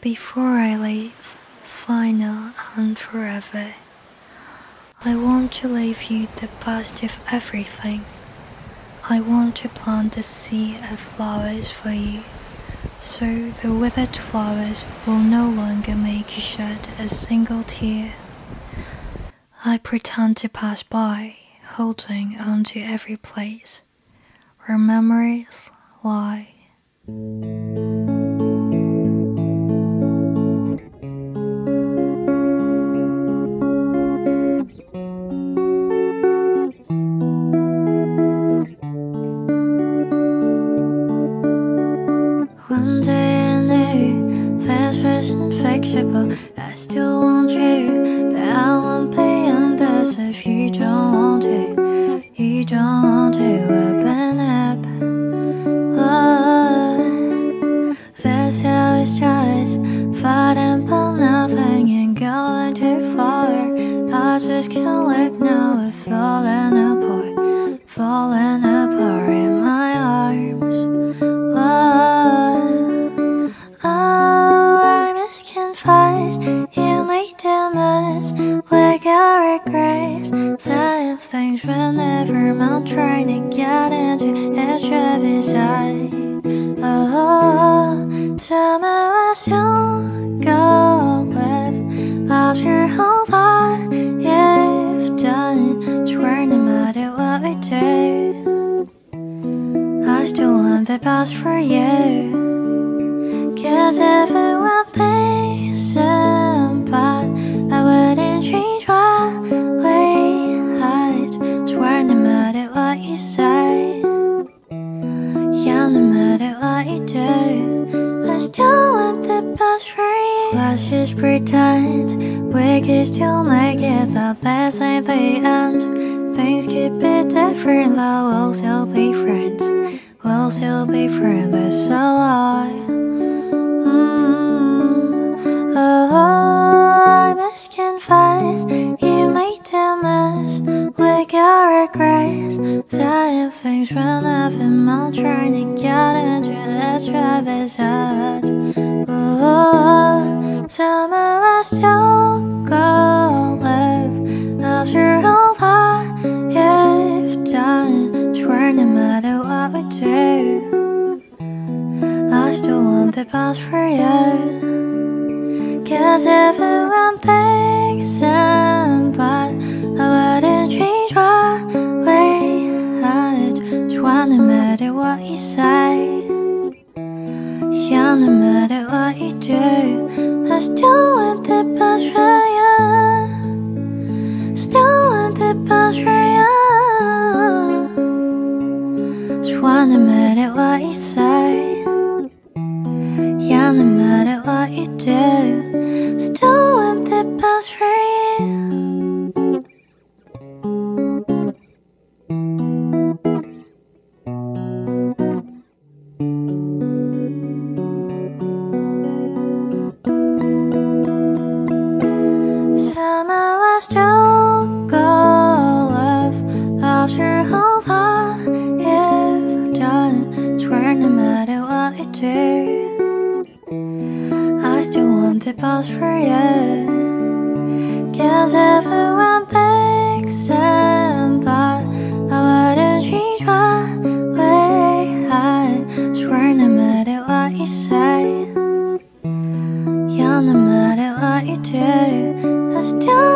Before I leave, final and forever, I want to leave you the best of everything. I want to plant a sea of flowers for you, so the withered flowers will no longer make you shed a single tear. I pretend to pass by, holding on to every place where memories lie. Knew this wasn't. I still want you, but I won't be in this if you don't want to. You don't want to open up. Oh, this how it's just fighting but nothing and going too far. I just can't let now. We're falling apart, falling saying things we never meant, trying to get into each other's eyes. Oh, somehow I still go left after all that you've done. Swear no matter what we do. I still want the best for you. You do. I still want the best for you. Let's just pretend we could still make it. That this ain't the end. Things could be different, though we'll still be friends. We'll still be friends, that's a lie. Each other's head. Oh, somehow I still go live after all that you've done. Swear no matter what we do. I still want the best for you. Cause everyone thinks I'm bad. I wouldn't change we had. Swear no matter what you say. No matter what you do. I still want the best for you. Still want the best for you. Swear no matter what you say. Yeah, no matter what you do, no matter what you do, I still